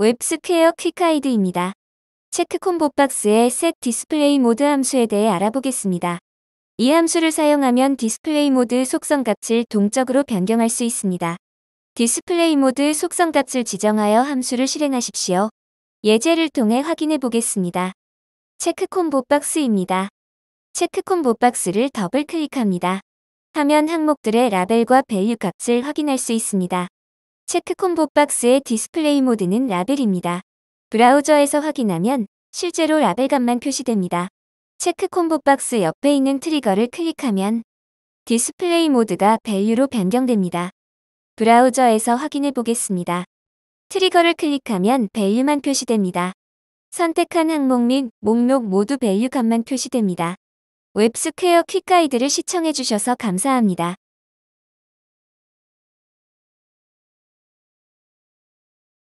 웹스퀘어 quick guide입니다. check combo box의 set display mode 함수에 대해 알아보겠습니다. 이 함수를 사용하면 display mode 속성 값을 동적으로 변경할 수 있습니다. display mode 속성 값을 지정하여 함수를 실행하십시오. 예제를 통해 확인해 보겠습니다. check combo box입니다. check combo box를 더블 클릭합니다. 화면 항목들의 label과 value 값을 확인할 수 있습니다. check combo box의 display mode는 label입니다. 브라우저에서 확인하면 실제로 라벨 값만 표시됩니다. check combo box 옆에 있는 trigger를 클릭하면 display mode가 value로 변경됩니다. 브라우저에서 확인해 보겠습니다. trigger를 클릭하면 value만 표시됩니다. 선택한 항목 및 목록 모두 value 값만 표시됩니다. 웹스퀘어 quick guide를 시청해 주셔서 감사합니다.